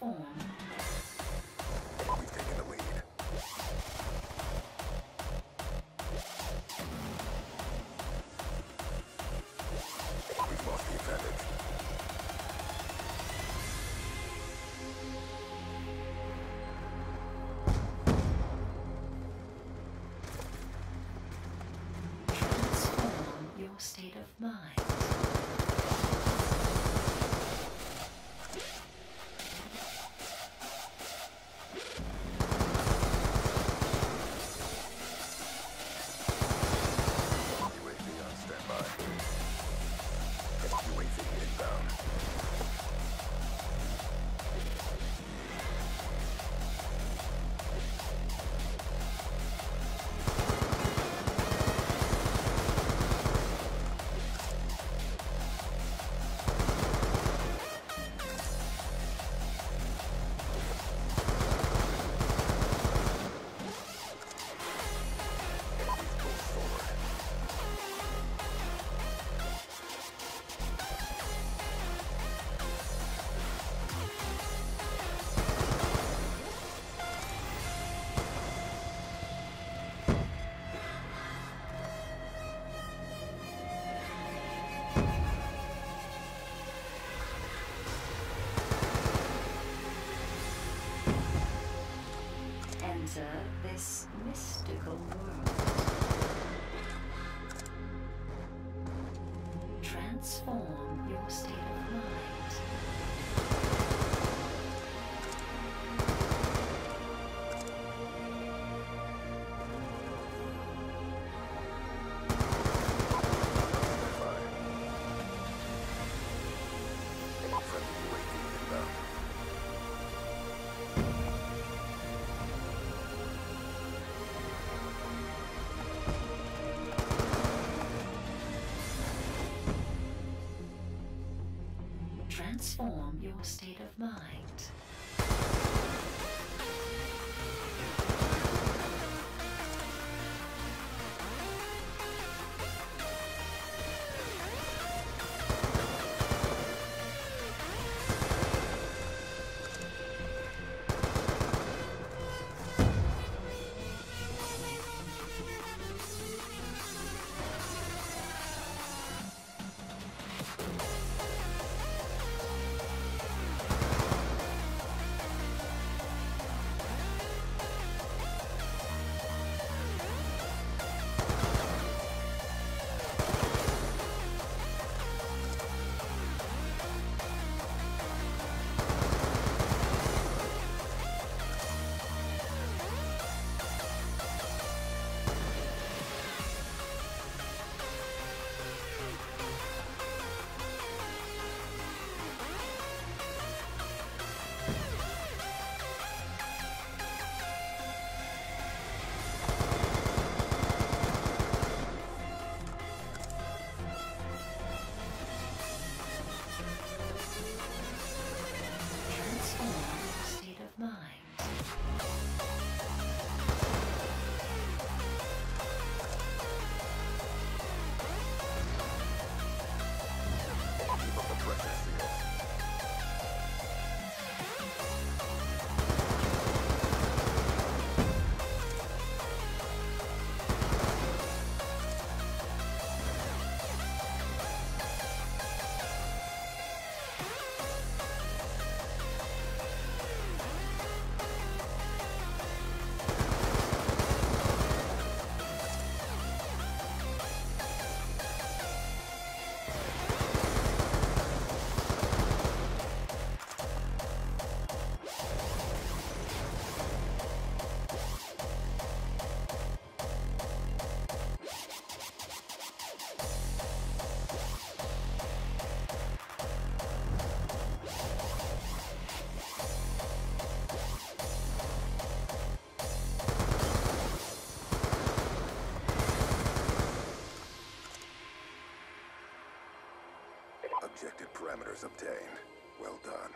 Hum. Enter this mystical world. Transform your state of mind. Transform your state of mind. Objective parameters obtained. Well done.